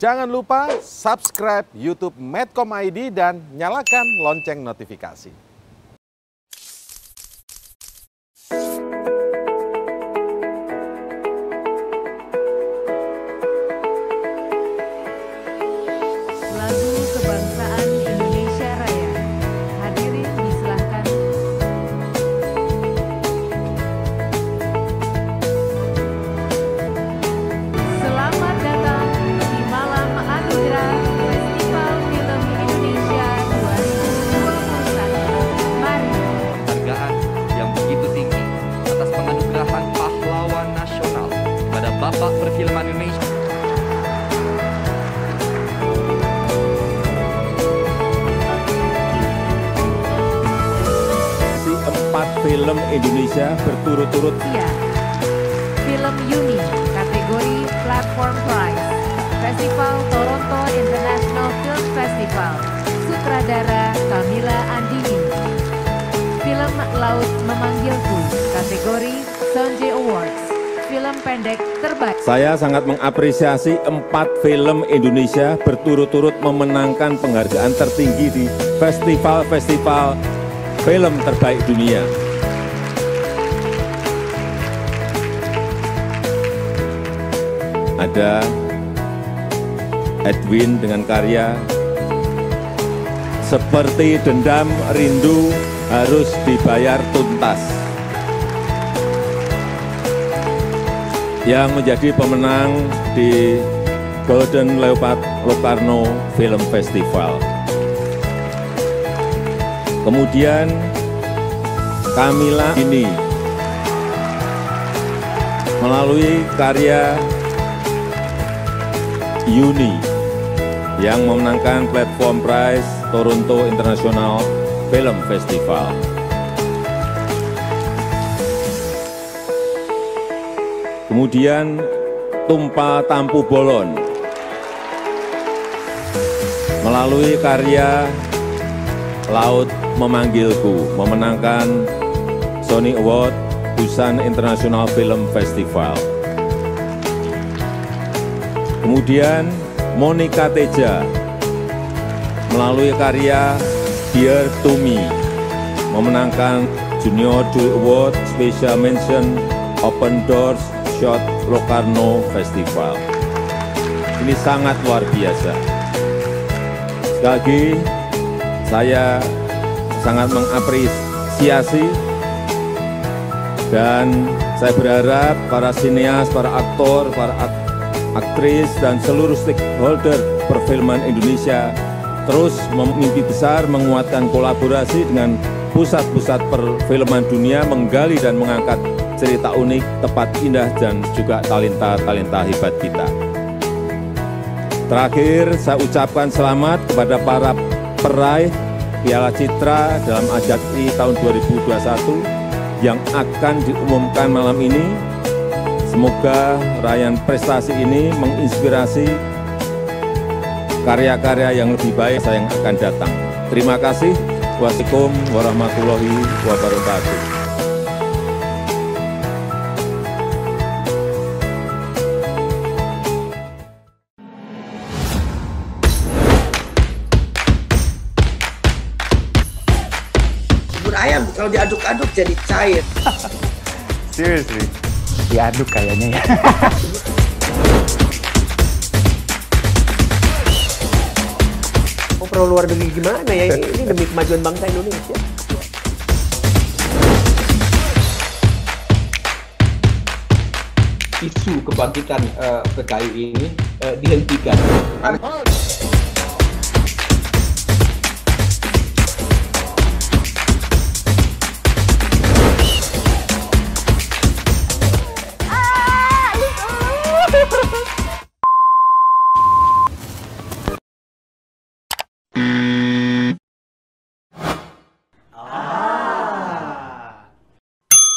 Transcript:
Jangan lupa subscribe YouTube Medcom ID dan nyalakan lonceng notifikasi. Film Indonesia berturut-turut siap. Film Yuni kategori Platform Prize. Festival Toronto International Film Festival. Sutradara Camila Andini. Film Laut Memanggilku kategori Sonje Awards. Film pendek terbaik. Saya sangat mengapresiasi empat film Indonesia berturut-turut memenangkan penghargaan tertinggi di festival-festival film terbaik dunia. Ada Edwin dengan karya Seperti Dendam Rindu Harus Dibayar Tuntas. yang menjadi pemenang di Golden Leopard Locarno Film Festival. Kemudian Camila ini melalui karya Yuni yang memenangkan Platform Prize Toronto International Film Festival. Kemudian Tumpa Tampu Bolon melalui karya Laut Memanggilku memenangkan Sony Award Busan International Film Festival. Kemudian Monica Teja melalui karya Dear to Me memenangkan Junior Dui Award Special Mention Open Doors Shot Locarno Festival. Ini sangat luar biasa. Sekali lagi, saya sangat mengapresiasi dan saya berharap para sineas, para aktor, para ak- aktris, dan seluruh stakeholder perfilman Indonesia terus memimpi besar menguatkan kolaborasi dengan pusat-pusat perfilman dunia menggali dan mengangkat cerita unik, tepat indah, dan juga talenta-talenta hebat kita. Terakhir, saya ucapkan selamat kepada para peraih Piala Citra dalam Ajak I tahun 2021 yang akan diumumkan malam ini. Semoga raihan prestasi ini menginspirasi karya-karya yang lebih baik saya yang akan datang. Terima kasih. Wassalamualaikum warahmatullahi wabarakatuh. bubur ayam kalau diaduk-aduk jadi cair. Seriously? Diaduk kayaknya ya. Mau perlu luar negeri gimana ya? Ini demi kemajuan bangsa Indonesia. isu kebangkitan eh, PKI ini eh, dihentikan.